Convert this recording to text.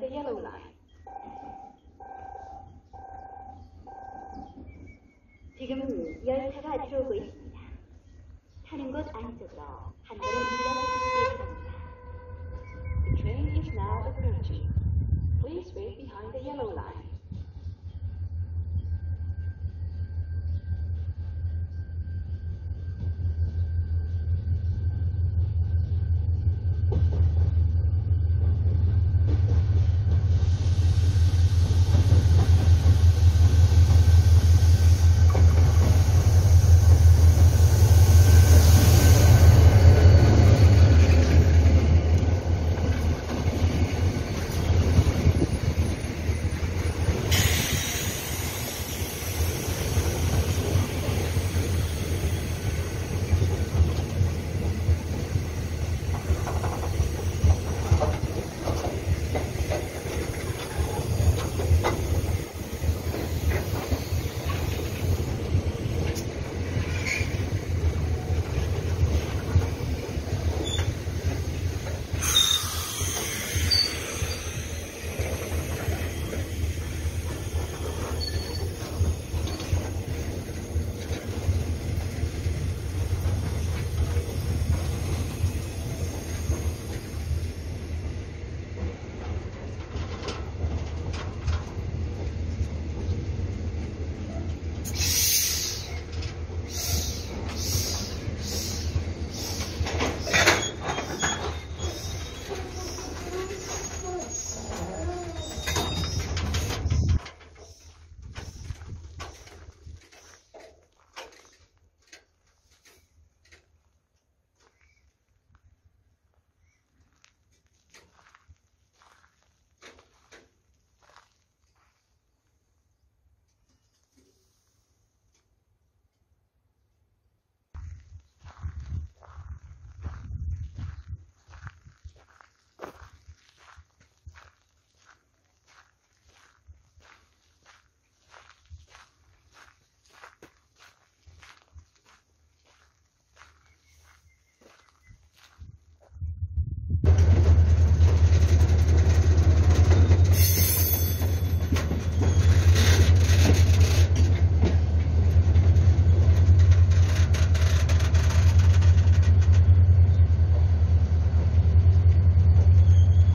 the yellow line. 지금은 10차가 들어오고 있습니다. 타는 한 바랍니다. The train is now approaching. Please wait behind the yellow line.